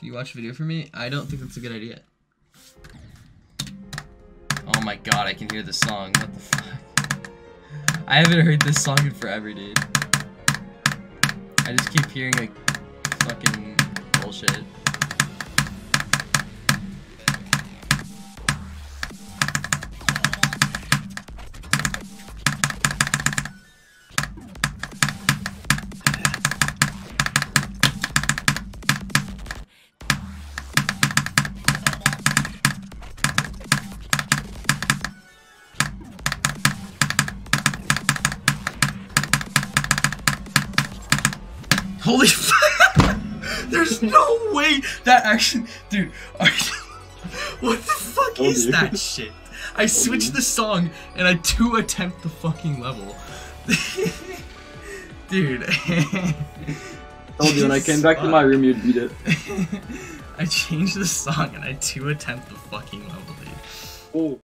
Can you watch a video for me? I don't think that's a good idea. Oh my god, I can hear the song. What the fuck? I haven't heard this song in forever, dude. I just keep hearing like fucking bullshit. Holy fuck! There's no way that action, dude. Are you, what the fuck Oh, is dear. that shit? I switched the song and I do attempt the fucking level. dude. Told you when I came back to my room, you'd beat it. I changed the song and I do attempt the fucking level, dude. Oh.